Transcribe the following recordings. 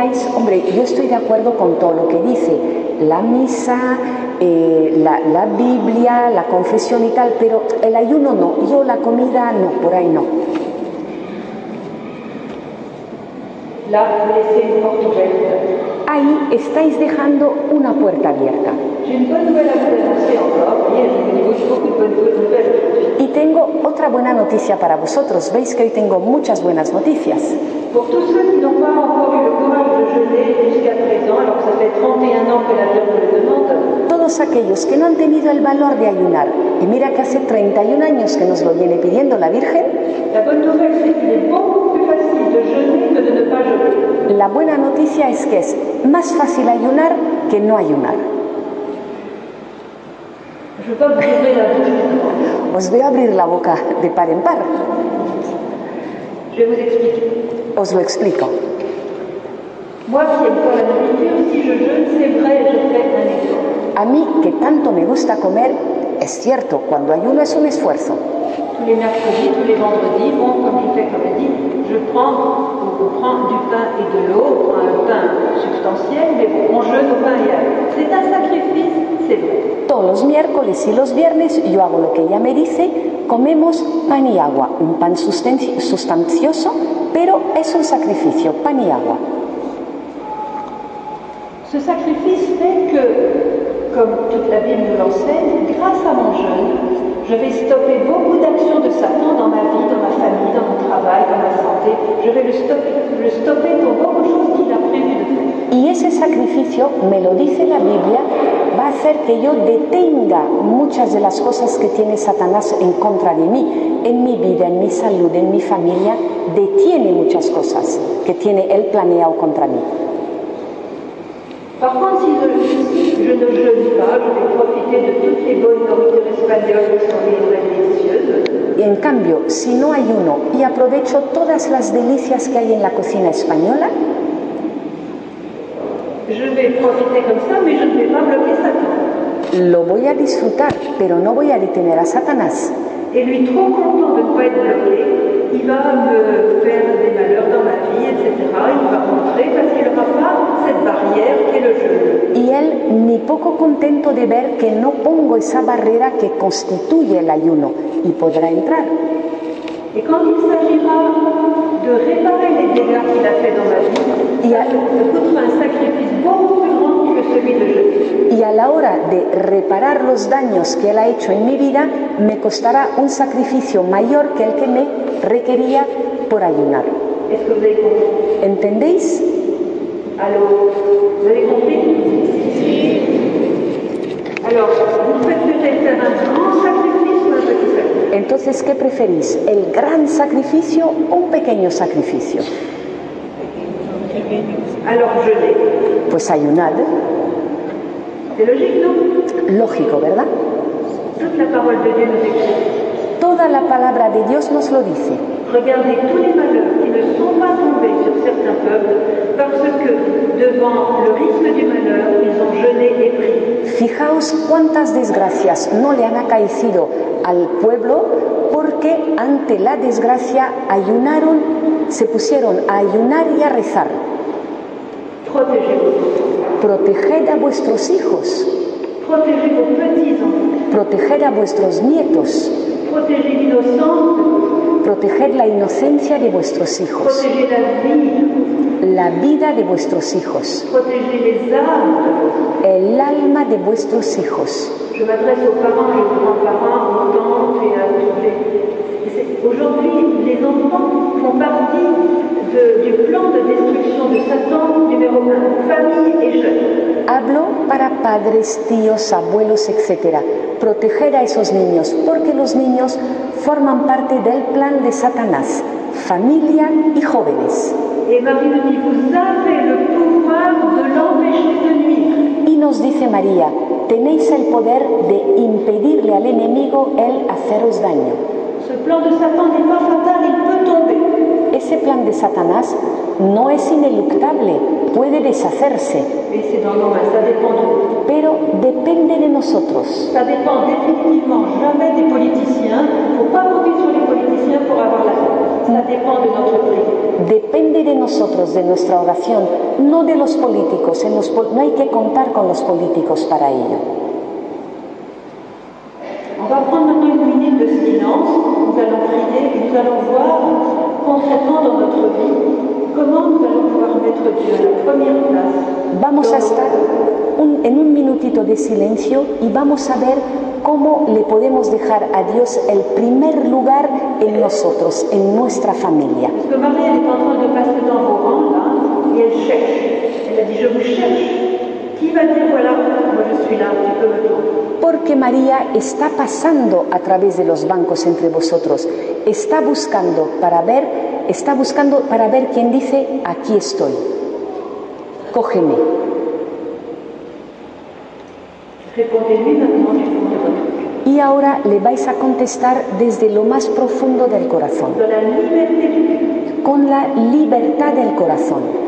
digáis, hombre, yo estoy de acuerdo con todo lo que dice la misa, eh, la, la Biblia, la confesión y tal, pero el ayuno no, yo la comida no, por ahí no. Ouverte. Ahí estáis dejando una puerta abierta. Tengo otra buena noticia para vosotros. Veis que hoy tengo muchas buenas noticias. Pour tous ceux qui n'ont pas encore eu le courage de jeûner jusqu'à présent, alors que ça fait 31 ans que la Vierge le demande, Todos aquellos que no han tenido el valor de ayunar, y mira que hace 31 años que nos lo viene pidiendo la Virgen, la buena noticia es que es más fácil ayunar que no ayunar. Je. Os voy a abrir la boca de par en par. Je vais vous expliquer. Os lo explico. Moi qui aime la nourriture, si je jeûne, c'est vrai, je fais un effort. A mí, que tanto me gusta comer, es cierto, cuando ayuno es un esfuerzo. Tous les mercredis, tous les vendredis, bon, comme je fais comme elle dit, je prends, on, prend du pain et de l'eau, on prend un pain substantiel, mais on jeûne au pain et à l'eau. C'est un sacrifice, c'est vrai. Todos los miércoles y los viernes yo hago lo que ella me dice, comemos pan y agua, un pan sustancioso, pero es un sacrificio, pan y agua. Ce sacrifice fait que, comme toute la Bible nous l'enseigne, grâce à mon jeûne, je vais stopper beaucoup d'actions de Satan dans ma vie, dans ma famille, dans mon travail, dans ma santé. Je vais le stopper, le stopper pour beaucoup de choses qu'il a de faire. Y ese sacrificio, me lo dice la Biblia, va a hacer que yo detenga muchas de las cosas que tiene Satanás en contra de mí, en mi vida, en mi salud, en mi familia, detiene muchas cosas que tiene él planeado contra mí. Par contre, si je, je ne jeûne pas, je vais profiter de toutes les bonnes nourritures espagnoles qui sont délicieuses. Y en cambio, si no ayuno y aprovecho todas las delicias que hay en la cocina española, Je vais profiter comme ça, mais je ne vais pas bloquer Satan. lo voy a disfrutar, pero no voy a detener a Satanás. Et lui, trop content de ne pas être bloqué, il va me faire des malheurs dans ma vie, etc. Il va rentrer parce qu'il n'aura pas cette barrière le jeûne. Y él ni poco contento de ver que no pongo esa barrera que constituye el ayuno y podrá entrar. Et quand il s'agira de réparer les dégâts qu'il a fait dans ma vie, Il y a- ça me coûtera un sacrifice beaucoup plus grand que celui de jeûner. Y a la hora de reparar los daños que él ha hecho en mi vida, me costará un sacrificio mayor que el que me requería por ayunar. Est-ce que vous avez compris ¿Entendéis? Allô Vous avez compris Alors, vous préférez faire un grand sacrifice ou un petit sacrifice Entonces, ¿qué preferís? ¿El gran sacrificio o un pequeño sacrificio? Jeûnez. Pues ayunad. Lógico, ¿verdad? Toda la palabra de Dios nos lo dice. Regardez tous les malheurs qui ne sont pas tombés sur certains peuples parce que, devant le risque du malheur, ils ont jeûné et prié. Fijaos cuántas desgracias no le han acaecido al pueblo porque ante la desgracia ayunaron, se pusieron a ayunar y a rezar. Proteged a vuestros hijos, proteged a vuestros nietos, Protégez proteged la inocencia de vuestros hijos, la vida. De vuestros hijos, el alma de vuestros hijos. Je m'adresse aux parents et aux grands-parents, aux tantes et à tous les... et c'est- Aujourd'hui, les enfants font partie de- du plan de destruction de Satan numéro un, famille et jeunes. Hablo para padres, tíos, abuelos, etc. Proteger a esos niños, porque los niños forman parte del plan de Satanás, familia y jóvenes. Et Marie nous dit, vous avez le pouvoir de l'empêcher de nuire. Y nos dice María, tenéis el poder de impedirle al enemigo el haceros daño. Ce plan de Satan n'est pas Ese plan de Satanás no es ineluctable, puede deshacerse, pero depende de nosotros. Depende de nosotros, de nuestra oración, no de los políticos. no hay que contar con los políticos para ello. On va prendre maintenant une minute de silence. Nous allons prier et nous allons voir concrètement dans notre vie comment nous allons pouvoir mettre Dieu à la première place. Vamos a estar en un minutito de silencio y vamos a ver cómo le podemos dejar a Dios el primer lugar en nosotros, en nuestra familia. Parce que Marie, elle est en train de passer dans vos rangs là, et elle cherche. Elle a dit, je vous cherche. Porque María está pasando a través de los bancos entre vosotros, está buscando para ver, está buscando para ver quién dice, aquí estoy. Cógeme. Y ahora le vais a contestar desde lo más profundo del corazón, con la libertad del corazón.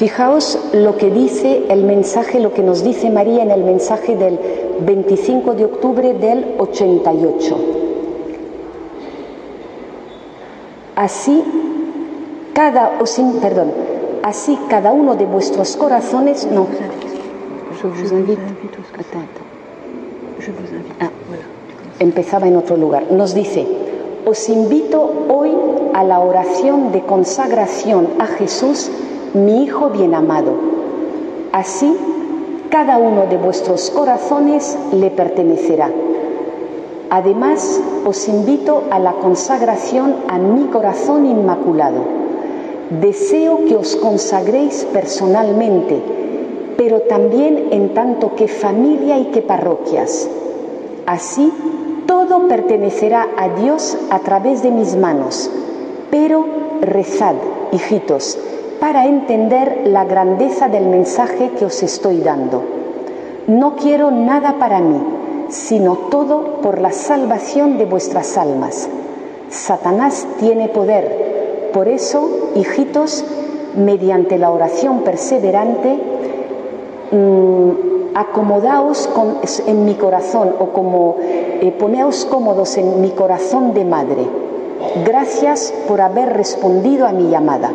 Fijaos lo que dice el mensaje, lo que nos dice María en el mensaje del 25 de octubre del 88. Así cada, o sin, perdón, así cada uno de vuestros corazones, no. Ah, empezaba en otro lugar. Nos dice, os invito hoy a la oración de consagración a Jesús, mi Hijo bien amado. Así, cada uno de vuestros corazones le pertenecerá. Además, os invito a la consagración a mi corazón inmaculado. Deseo que os consagréis personalmente, pero también en tanto que familia y que parroquias. Así, todo pertenecerá a Dios a través de mis manos, pero rezad, hijitos, para entender la grandeza del mensaje que os estoy dando. No quiero nada para mí, sino todo por la salvación de vuestras almas. Satanás tiene poder, por eso, hijitos, mediante la oración perseverante, mmm, acomodaos en mi corazón o como eh, poneos cómodos en mi corazón de madre. Gracias por haber respondido a mi llamada.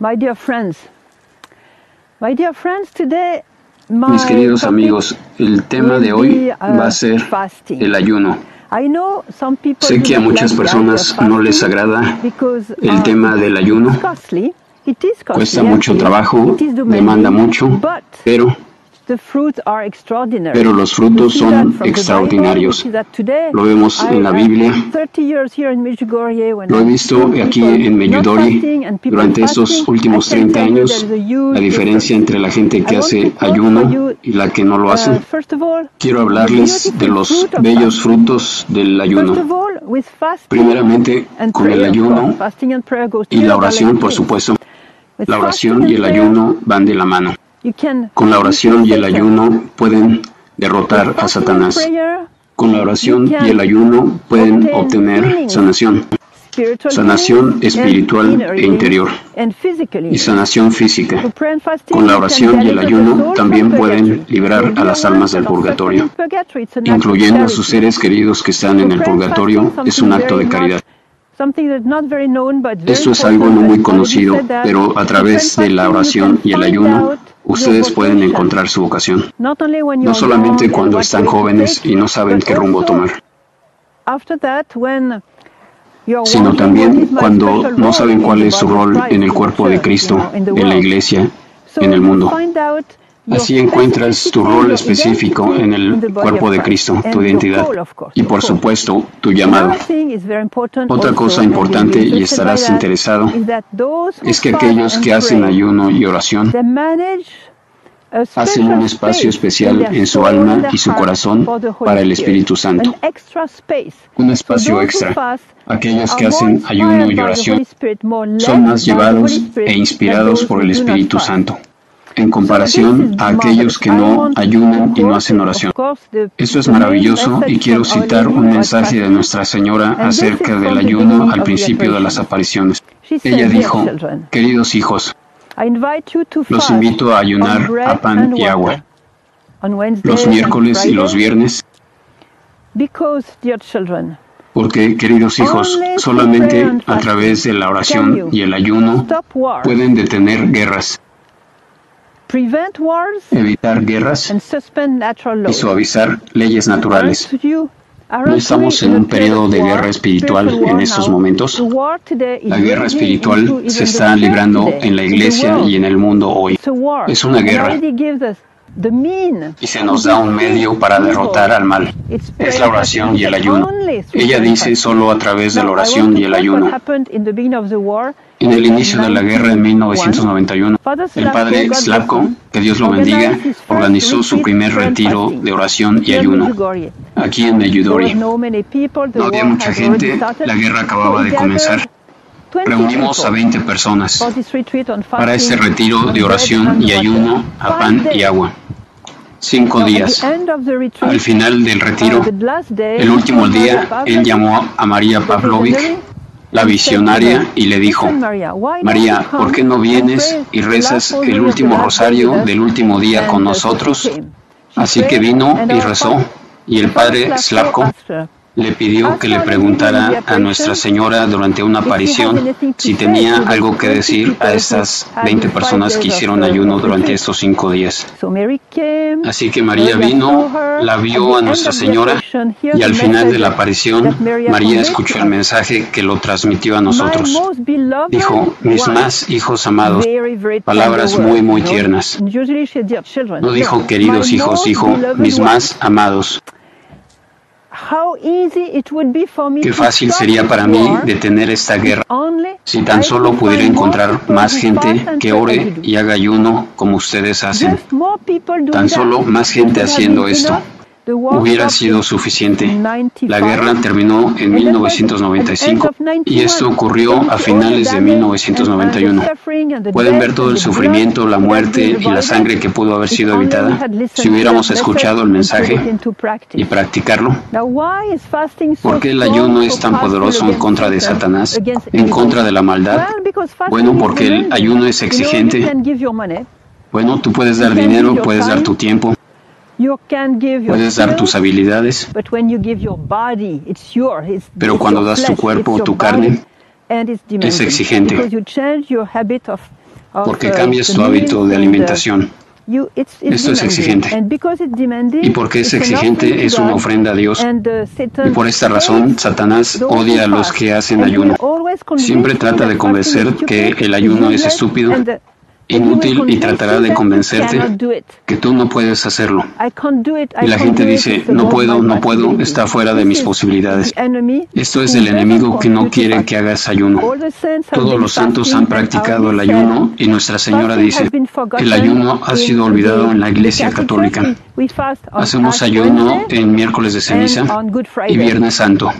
My dear friends, my dear friends, today my Mis queridos amigos, el tema de hoy uh, va a ser fasting. el ayuno. I know some people Sé que a muchas personas no les agrada because, el uh, tema del ayuno. it's costly. It is costly, Cuesta mucho trabajo, demanda mucho, but pero, the fruits are extraordinary. pero los frutos son extraordinarios. Lo vemos en la Biblia. 30 years here in Medjugorje when Lo he I visto aquí en Medjugorje durante estos últimos I can 30 tell you años, la diferencia entre la gente que hace ayuno y la que no lo hace. Uh, all, Quiero hablarles de los bellos frutos del ayuno. Primeramente, con el ayuno y la oración, por supuesto. La oración y el ayuno van de la mano. Con la oración y el ayuno pueden derrotar a Satanás. Con la oración y el ayuno pueden obtener sanación, Sanación espiritual e interior. y sanación física. Con la oración y el ayuno también pueden liberar a las almas del purgatorio, incluyendo a sus seres queridos que están en el purgatorio. Es un acto de caridad. Esto es algo no muy conocido, pero a través de la oración y el ayuno, ustedes pueden encontrar su vocación. No solamente cuando están jóvenes y no saben qué rumbo tomar, sino también cuando no saben cuál es su rol en el cuerpo de Cristo, en la iglesia, en el mundo. Así encuentras tu rol específico en el cuerpo de Cristo, tu identidad y por supuesto tu llamado. Otra cosa importante y estarás interesado es que aquellos que hacen ayuno y oración hacen un espacio especial en su alma y su corazón para el Espíritu Santo. Un espacio extra. Aquellos que hacen ayuno y oración son más llevados e inspirados por el Espíritu Santo en comparación a aquellos que no ayunan y no hacen oración. Esto es maravilloso y quiero citar un mensaje de Nuestra Señora acerca del ayuno al principio de las apariciones. Ella dijo, queridos hijos, los invito a ayunar a pan y agua los miércoles y los viernes porque, queridos hijos, solamente a través de la oración y el ayuno pueden detener guerras, evitar guerras y suavizar leyes naturales. No estamos en un periodo de guerra espiritual en estos momentos. La guerra espiritual se está librando en la iglesia y en el mundo hoy. Es una guerra. Y se nos da un medio para derrotar al mal. Es la oración y el ayuno. Ella dice solo a través de la oración y el ayuno. En el inicio de la guerra en 1991, el padre Slavko, que Dios lo bendiga, organizó su primer retiro de oración y ayuno aquí en Meyudori. No había mucha gente, la guerra acababa de comenzar. Reunimos a 20 personas para este retiro de oración y ayuno a pan y agua. Cinco días. Al final del retiro, el último día, él llamó a María Pavlovic la visionaria y le dijo, María, ¿por qué no vienes y rezas el último rosario del último día con nosotros? Así que vino y rezó, y el padre Slavko le pidió que le preguntara a Nuestra Señora durante una aparición si tenía algo que decir a estas 20 personas que hicieron ayuno durante estos cinco días. Así que María vino, la vio a Nuestra Señora y al final de la aparición María escuchó el mensaje que lo transmitió a nosotros. Dijo, mis más hijos amados, palabras muy muy tiernas. No dijo queridos hijos, dijo mis más amados. Qué fácil sería para mí detener esta guerra si tan solo pudiera encontrar más gente que ore y haga ayuno como ustedes hacen. Tan solo más gente haciendo esto hubiera sido suficiente. La guerra terminó en 1995 y esto ocurrió a finales de 1991. Pueden ver todo el sufrimiento, la muerte y la sangre que pudo haber sido evitada si hubiéramos escuchado el mensaje y practicarlo. ¿Por qué el ayuno es tan poderoso en contra de Satanás, en contra de la maldad? Bueno, porque el ayuno es exigente. Bueno, tú puedes dar dinero, puedes dar tu tiempo, Puedes dar tus habilidades, pero cuando das tu cuerpo o tu carne, es exigente, porque cambias tu hábito de alimentación. Esto es exigente. Y porque es exigente es una ofrenda a Dios. Y por esta razón, Satanás odia a los que hacen ayuno. Siempre trata de convencer que el ayuno es estúpido inútil y tratará de convencerte que tú no puedes hacerlo. Y la gente dice, no puedo, no puedo, está fuera de mis posibilidades. Esto es el enemigo que no quiere que hagas ayuno. Todos los santos han practicado el ayuno y Nuestra Señora dice, el ayuno ha sido olvidado en la Iglesia Católica. Hacemos ayuno en miércoles de ceniza y viernes santo.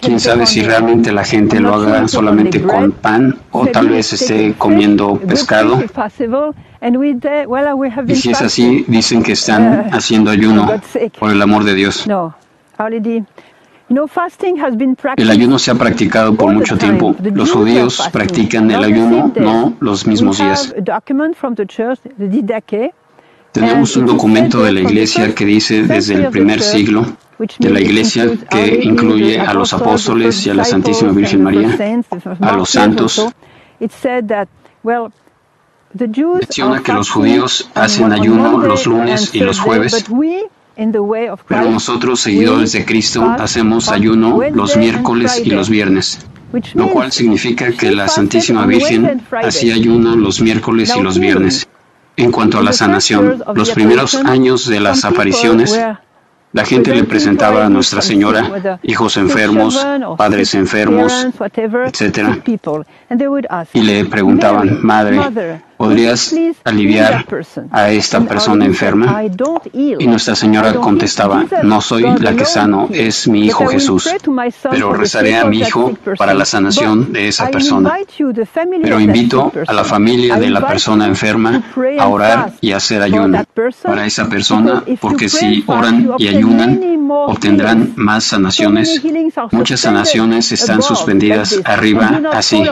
Quién sabe si realmente la gente lo haga solamente con pan o tal vez esté comiendo pescado. Y si es así, dicen que están haciendo ayuno por el amor de Dios. El ayuno se ha practicado por mucho tiempo. Los judíos practican el ayuno no los mismos días. Tenemos un documento de la Iglesia que dice desde el primer siglo de la Iglesia que incluye a los apóstoles y a la Santísima Virgen María, a los santos. Menciona que los judíos hacen ayuno los lunes y los jueves, pero nosotros, seguidores de Cristo, hacemos ayuno los miércoles y los viernes, lo cual significa que la Santísima Virgen hacía ayuno los miércoles y los viernes. En cuanto a la sanación, los primeros años de las apariciones, la gente le presentaba a Nuestra Señora hijos enfermos, padres enfermos, etc. Y le preguntaban, Madre, ¿podrías aliviar a esta persona enferma? Y Nuestra Señora contestaba, no soy la que sano, es mi Hijo Jesús, pero rezaré a mi Hijo para la sanación de esa persona. Pero invito a la familia de la persona enferma a orar y hacer ayuno para esa persona, porque si oran y ayunan, obtendrán más sanaciones. Muchas sanaciones están suspendidas arriba así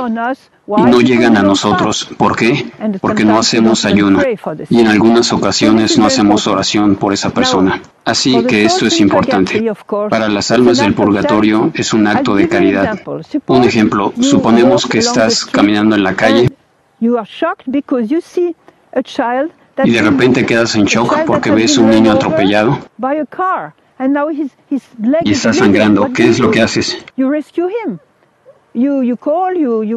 y no llegan a nosotros. ¿Por qué? Porque no hacemos ayuno y en algunas ocasiones no hacemos oración por esa persona. Así que esto es importante. Para las almas del purgatorio es un acto de caridad. Un ejemplo, suponemos que estás caminando en la calle y de repente quedas en shock porque ves un niño atropellado y está sangrando. ¿Qué es lo que haces?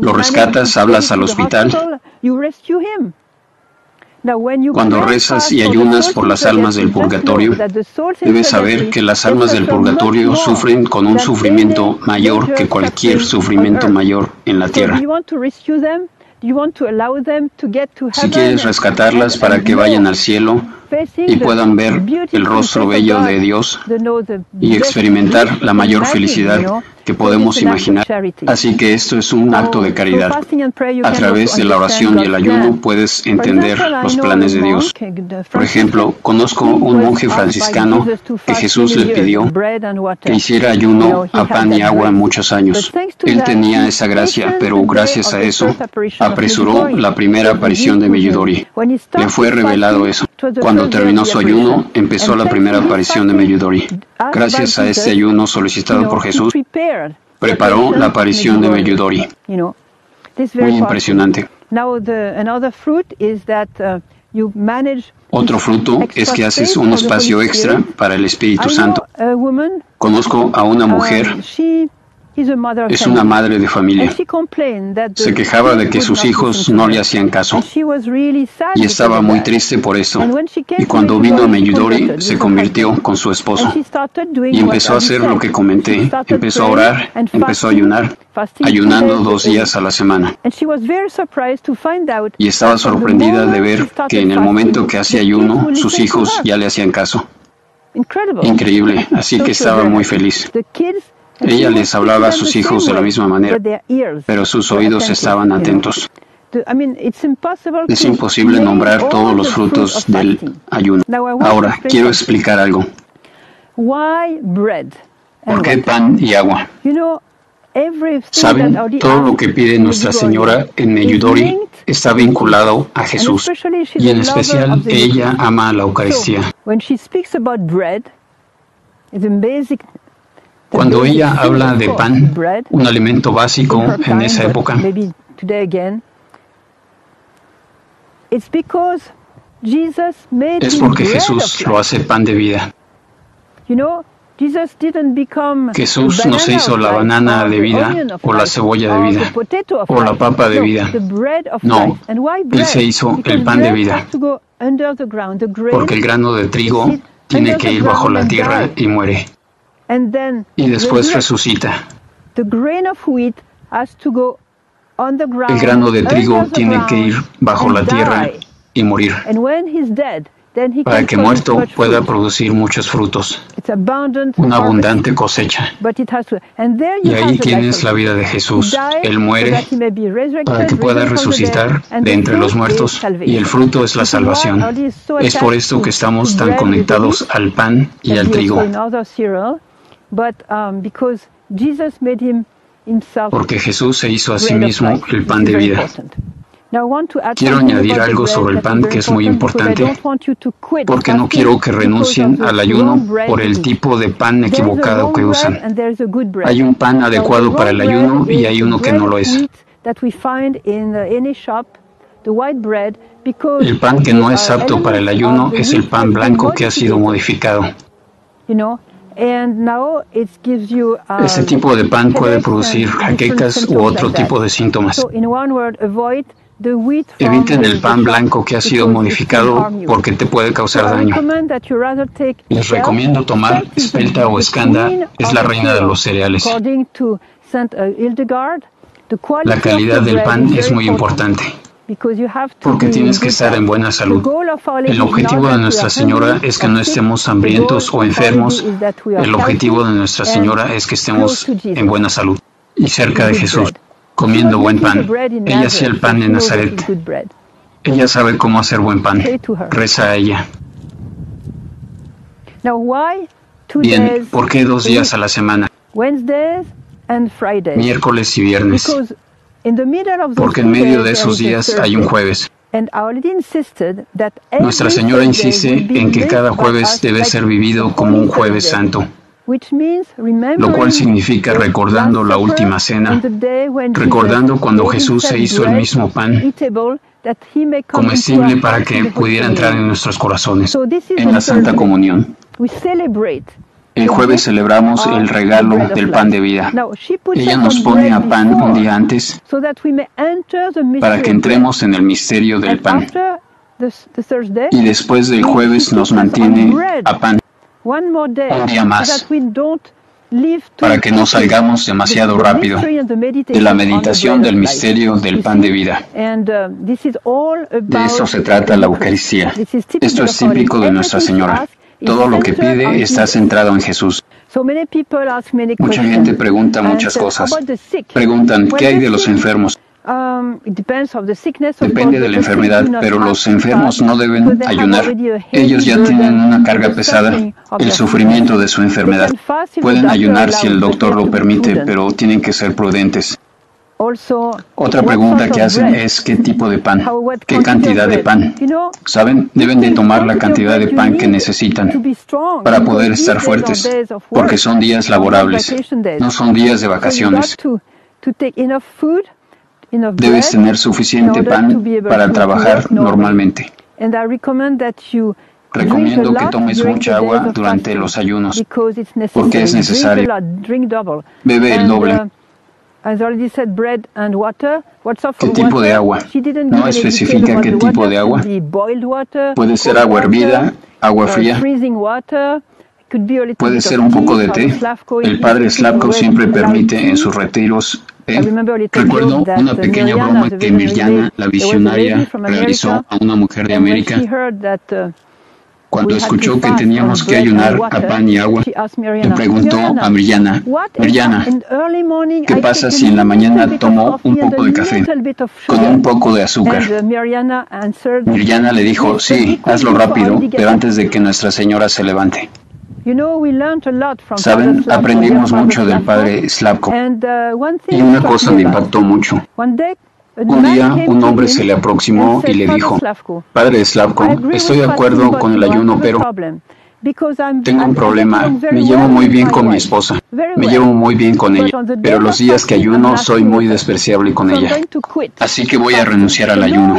Lo rescatas, hablas al hospital. Cuando rezas y ayunas por las almas del purgatorio, debes saber que las almas del purgatorio sufren con un sufrimiento mayor que cualquier sufrimiento mayor en la tierra. Si quieres rescatarlas para que vayan al cielo y puedan ver el rostro bello de Dios y experimentar la mayor felicidad que podemos imaginar. Así que esto es un acto de caridad. A través de la oración y el ayuno puedes entender los planes de Dios. Por ejemplo, conozco un monje franciscano que Jesús le pidió que hiciera ayuno a pan y agua muchos años. Él tenía esa gracia, pero gracias a eso apresuró la primera aparición de Meyudori. Le fue revelado eso. Cuando terminó su ayuno, empezó la primera aparición de Meyudori. Gracias a este ayuno solicitado por Jesús, preparó la aparición de Meyudori. Muy impresionante. Otro fruto es que haces un espacio extra para el Espíritu Santo. Conozco a una mujer es una madre de familia. Se quejaba de que sus hijos no le hacían caso y estaba muy triste por eso. Y cuando vino a Meyudori, se convirtió con su esposo y empezó a hacer lo que comenté. Empezó a orar, empezó a ayunar, ayunando dos días a la semana. Y estaba sorprendida de ver que en el momento que hacía ayuno, sus hijos ya le hacían caso. Increíble, así que estaba muy feliz. Ella les hablaba a sus hijos de la misma manera, pero sus oídos estaban atentos. Es imposible nombrar todos los frutos del ayuno. Ahora, quiero explicar algo. ¿Por qué pan y agua? Saben, todo lo que pide Nuestra Señora en Meyudori está vinculado a Jesús y en especial ella ama la Eucaristía. Cuando ella habla de pan, un alimento básico en esa época, es porque Jesús lo hace pan de vida. Jesús no se hizo la banana de vida o la cebolla de vida o la papa de vida. No, Él se hizo el pan de vida. Porque el grano de trigo tiene que ir bajo la tierra y muere y después resucita. El grano de trigo tiene que ir bajo la tierra y morir para que muerto pueda producir muchos frutos, una abundante cosecha. Y ahí tienes la vida de Jesús. Él muere para que pueda resucitar de entre los muertos y el fruto es la salvación. Es por esto que estamos tan conectados al pan y al trigo. Um, Porque Jesús se hizo a sí mismo el pan de vida. Quiero añadir algo sobre el pan que es muy importante porque no quiero que renuncien al ayuno por el tipo de pan equivocado que usan. Hay un pan adecuado para el ayuno y hay uno que no lo es. El pan que no es apto para el ayuno es el pan blanco que ha sido modificado. Este tipo de pan puede producir jaquecas u otro tipo de síntomas. Eviten el pan blanco que ha sido modificado porque te puede causar daño. Les recomiendo tomar espelta o escanda, es la reina de los cereales. La calidad del pan es muy importante porque tienes que estar en buena salud. El objetivo de Nuestra Señora es que no estemos hambrientos o enfermos. El objetivo de Nuestra Señora es que estemos en buena salud y cerca de Jesús comiendo buen pan. Ella hacía el pan en Nazaret. Ella sabe cómo hacer buen pan. Reza a ella. Bien, ¿por qué dos días a la semana? Miércoles y viernes. Porque en medio de esos días hay un jueves. Nuestra Señora insiste en que cada jueves debe ser vivido como un jueves santo lo cual significa recordando la última cena, recordando cuando Jesús se hizo el mismo pan comestible para que pudiera entrar en nuestros corazones en la Santa Comunión. El jueves celebramos el regalo del pan de vida. Ella nos pone a pan un día antes para que entremos en el misterio del pan. Y después del jueves nos mantiene a pan un día más para que no salgamos demasiado rápido de la meditación del misterio del pan de vida. De eso se trata la Eucaristía. Esto es típico de Nuestra Señora. Todo lo que pide está centrado en Jesús. Mucha gente pregunta muchas cosas. Preguntan, ¿qué hay de los enfermos? Um, Depende de la enfermedad, pero los enfermos no deben ayunar. Ellos ya tienen una carga pesada, el sufrimiento de su enfermedad. Pueden ayunar si el doctor lo permite, pero tienen que ser prudentes. Otra pregunta que hacen es qué tipo de pan, qué cantidad de pan. ¿Saben? Deben de tomar la cantidad de pan que necesitan para poder estar fuertes, porque son días laborables, no son días de vacaciones. Debes tener suficiente pan para trabajar normalmente. Recomiendo que tomes mucha agua durante los ayunos porque es necesario. Bebe el doble. ¿Qué tipo de agua? No especifica qué tipo de agua. Puede ser agua hervida, agua fría. Puede ser un poco de té. El padre Slavko siempre permite en sus retiros Recuerdo una pequeña broma que Mirjana, la visionaria, realizó a una mujer de América cuando escuchó que teníamos que ayunar a pan y agua, le preguntó a Mirjana, Mirjana, ¿qué pasa si en la mañana tomo un poco de café con un poco de azúcar? Uh, Mirjana le dijo, sí, hazlo rápido, pero antes de que Nuestra Señora se levante. Saben, aprendimos mucho del padre Slavko. Uh, y una cosa me impactó mucho. Un día un hombre se le aproximó y le dijo, Padre Slavko, estoy de acuerdo con el ayuno, pero tengo un problema. Me llevo muy bien con mi esposa. Me llevo muy bien con ella. Pero los días que ayuno soy muy despreciable con ella. Así que voy a renunciar al ayuno.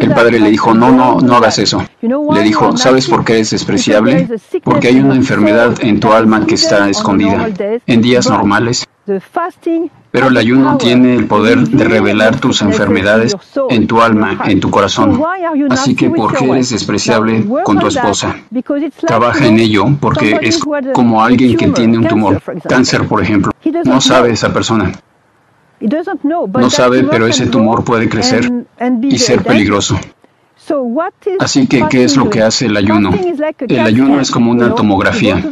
El padre le dijo, no, no, no hagas eso. Le dijo, ¿sabes por qué es despreciable? Porque hay una enfermedad en tu alma que está escondida. En días normales, pero el ayuno tiene el poder de revelar tus enfermedades en tu alma, en tu corazón. Así que, ¿por qué eres despreciable con tu esposa? Trabaja en ello porque es como alguien que tiene un tumor, cáncer, por ejemplo. No sabe esa persona. No sabe, pero ese tumor puede crecer y ser peligroso. Así que, ¿qué es lo que hace el ayuno? El ayuno es como una tomografía.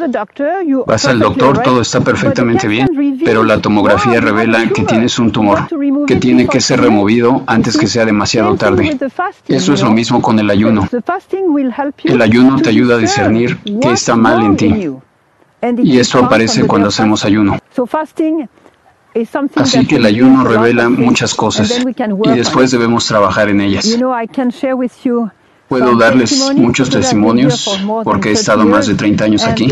Vas al doctor, todo está perfectamente bien, pero la tomografía revela que tienes un tumor, que tiene que ser removido antes que sea demasiado tarde. Eso es lo mismo con el ayuno. El ayuno te ayuda a discernir qué está mal en ti. Y esto aparece cuando hacemos ayuno. Así que el ayuno revela muchas cosas y después debemos trabajar en ellas. Puedo darles muchos testimonios porque he estado más de 30 años aquí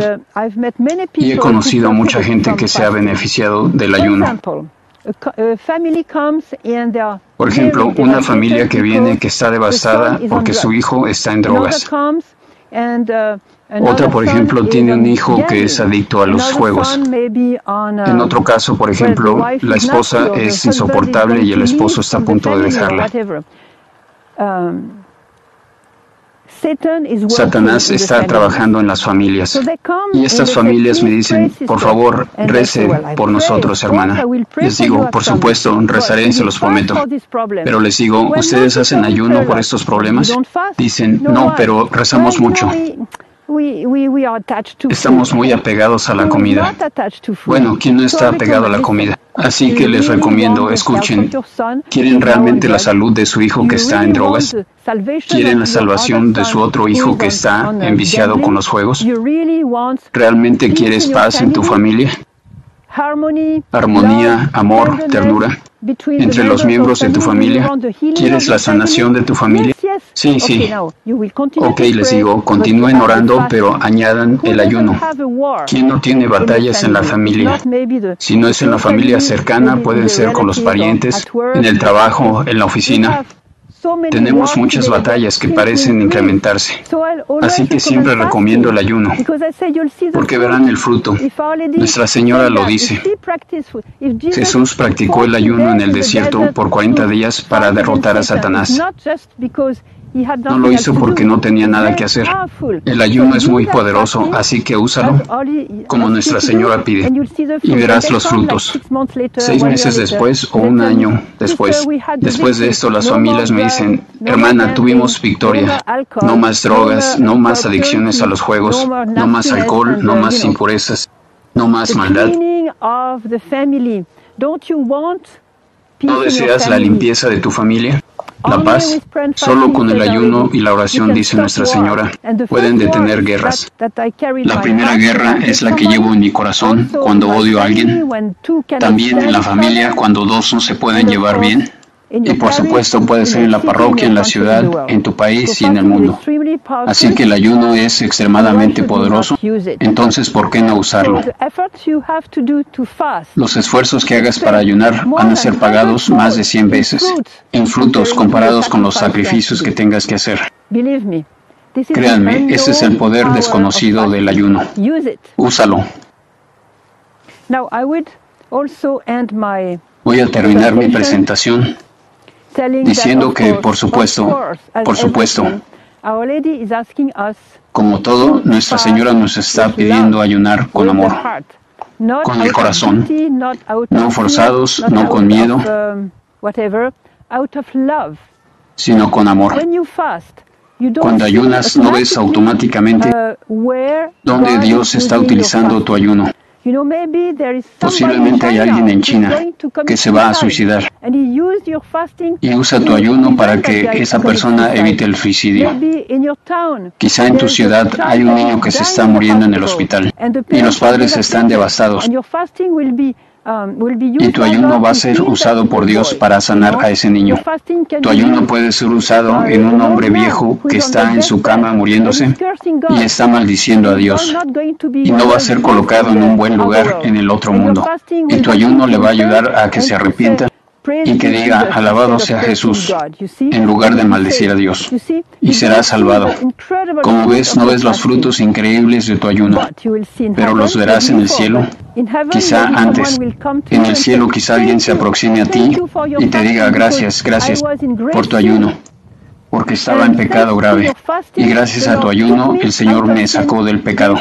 y he conocido a mucha gente que se ha beneficiado del ayuno. Por ejemplo, una familia que viene que está devastada porque su hijo está en drogas. Otra, por ejemplo, tiene un hijo que es adicto a los juegos. En otro caso, por ejemplo, la esposa es insoportable y el esposo está a punto de dejarla. Satanás está trabajando en las familias. Y estas familias me dicen, por favor, rece por nosotros, hermana. Les digo, por supuesto, rezaré, se los prometo. Pero les digo, ¿ustedes hacen ayuno por estos problemas? Dicen, no, pero rezamos mucho. Estamos muy apegados a la comida. Bueno, ¿quién no está apegado a la comida? Así que les recomiendo, escuchen, ¿quieren realmente la salud de su hijo que está en drogas? ¿Quieren la salvación de su otro hijo que está enviciado con los juegos? ¿Realmente quieres paz en tu familia? Armonía, amor, ternura entre los miembros de tu familia? ¿Quieres la sanación de tu familia? Sí, sí. Ok, les digo, continúen orando, pero añadan el ayuno. ¿Quién no tiene batallas en la familia? Si no es en la familia cercana, pueden ser con los parientes, en el trabajo, en la oficina. Tenemos muchas batallas que parecen incrementarse. Así que siempre recomiendo el ayuno, porque verán el fruto. Nuestra Señora lo dice. Jesús practicó el ayuno en el desierto por 40 días para derrotar a Satanás. No lo hizo porque no tenía nada que hacer. El ayuno es muy poderoso, así que úsalo como Nuestra Señora pide y verás los frutos. Seis meses después o un año después, después de esto las familias me dicen, hermana, tuvimos victoria. No más drogas, no más adicciones a los juegos, no más alcohol, no más impurezas, no más maldad. ¿No deseas la limpieza de tu familia? La paz, solo con el ayuno y la oración, dice Nuestra Señora, pueden detener guerras. La primera guerra es la que llevo en mi corazón cuando odio a alguien. También en la familia cuando dos no se pueden llevar bien. Y por supuesto puede ser en la parroquia, en la ciudad, en tu país y en el mundo. Así que el ayuno es extremadamente poderoso. Entonces, ¿por qué no usarlo? Los esfuerzos que hagas para ayunar van a ser pagados más de 100 veces en frutos comparados con los sacrificios que tengas que hacer. Créanme, ese es el poder desconocido del ayuno. Úsalo. Voy a terminar mi presentación diciendo que, por supuesto, por supuesto, como todo, Nuestra Señora nos está pidiendo ayunar con amor, con el corazón, no forzados, no con miedo, um, sino con amor. Cuando ayunas no ves automáticamente uh, dónde Dios está utilizando tu ayuno. Posiblemente hay alguien en China que se va a suicidar. y usa tu ayuno para que esa persona evite el suicidio. Quizá en tu ciudad hay un niño que se está muriendo en el hospital y los padres están devastados y tu ayuno va a ser usado por Dios para sanar a ese niño. Tu ayuno puede ser usado en un hombre viejo que está en su cama muriéndose y está maldiciendo a Dios. Y no va a ser colocado en un buen lugar en el otro mundo. Y tu ayuno le va a ayudar a que se arrepienta y que diga, alabado sea Jesús, en lugar de maldecir a Dios, y será salvado. Como ves, no ves los frutos increíbles de tu ayuno, pero los verás en el cielo, quizá antes. En el cielo quizá alguien se aproxime a ti y te diga, gracias, gracias por tu ayuno porque estaba en pecado grave. Y gracias a tu ayuno, el Señor me sacó del pecado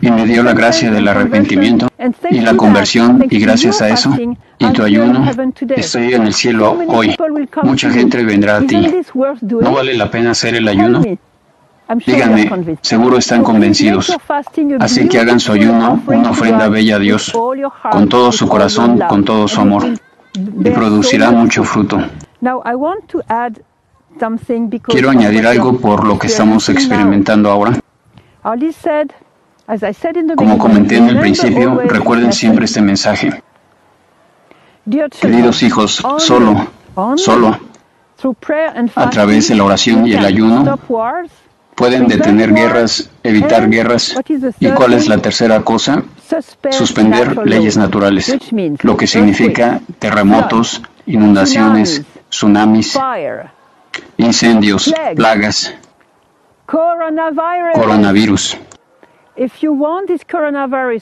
y me dio la gracia del arrepentimiento y la conversión. Y gracias a eso y tu ayuno, estoy en el cielo hoy. Mucha gente vendrá a ti. ¿No vale la pena hacer el ayuno? Díganme, seguro están convencidos. Así que hagan su ayuno una ofrenda bella a Dios, con todo su corazón, con todo su amor, y producirá mucho fruto. Quiero añadir algo por lo que estamos experimentando ahora. Como comenté en el principio, recuerden siempre este mensaje. Queridos hijos, solo, solo, a través de la oración y el ayuno, pueden detener guerras, evitar guerras. ¿Y cuál es la tercera cosa? Suspender leyes naturales, lo que significa terremotos, inundaciones, tsunamis, incendios, plagas, coronavirus.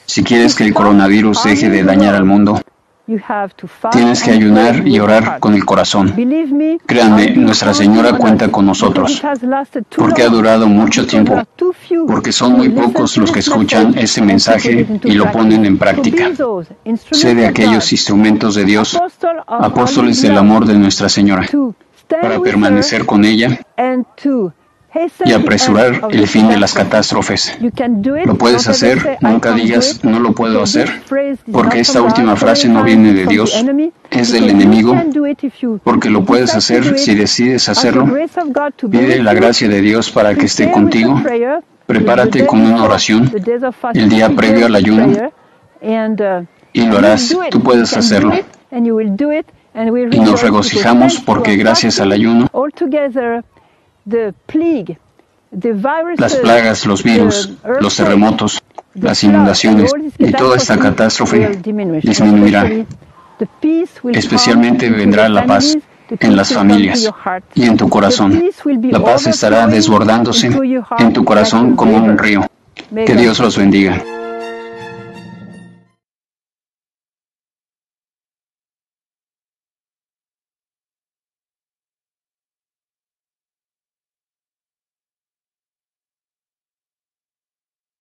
Si quieres que el coronavirus deje de dañar al mundo, Tienes que ayunar y orar con el corazón. Créanme, Nuestra Señora cuenta con nosotros, porque ha durado mucho tiempo, porque son muy pocos los que escuchan ese mensaje y lo ponen en práctica. Sé de aquellos instrumentos de Dios, apóstoles del amor de Nuestra Señora, para permanecer con ella y apresurar el fin de las catástrofes. Lo puedes hacer, nunca digas no lo puedo hacer, porque esta última frase no viene de Dios, es del enemigo, porque lo puedes hacer si decides hacerlo. Pide la gracia de Dios para que esté contigo. Prepárate con una oración el día previo al ayuno y lo harás, tú puedes hacerlo. Y nos regocijamos porque gracias al ayuno las plagas, los virus, los terremotos, las inundaciones y toda esta catástrofe disminuirá. Especialmente vendrá la paz en las familias y en tu corazón. La paz estará desbordándose en tu corazón como un río. Que Dios los bendiga.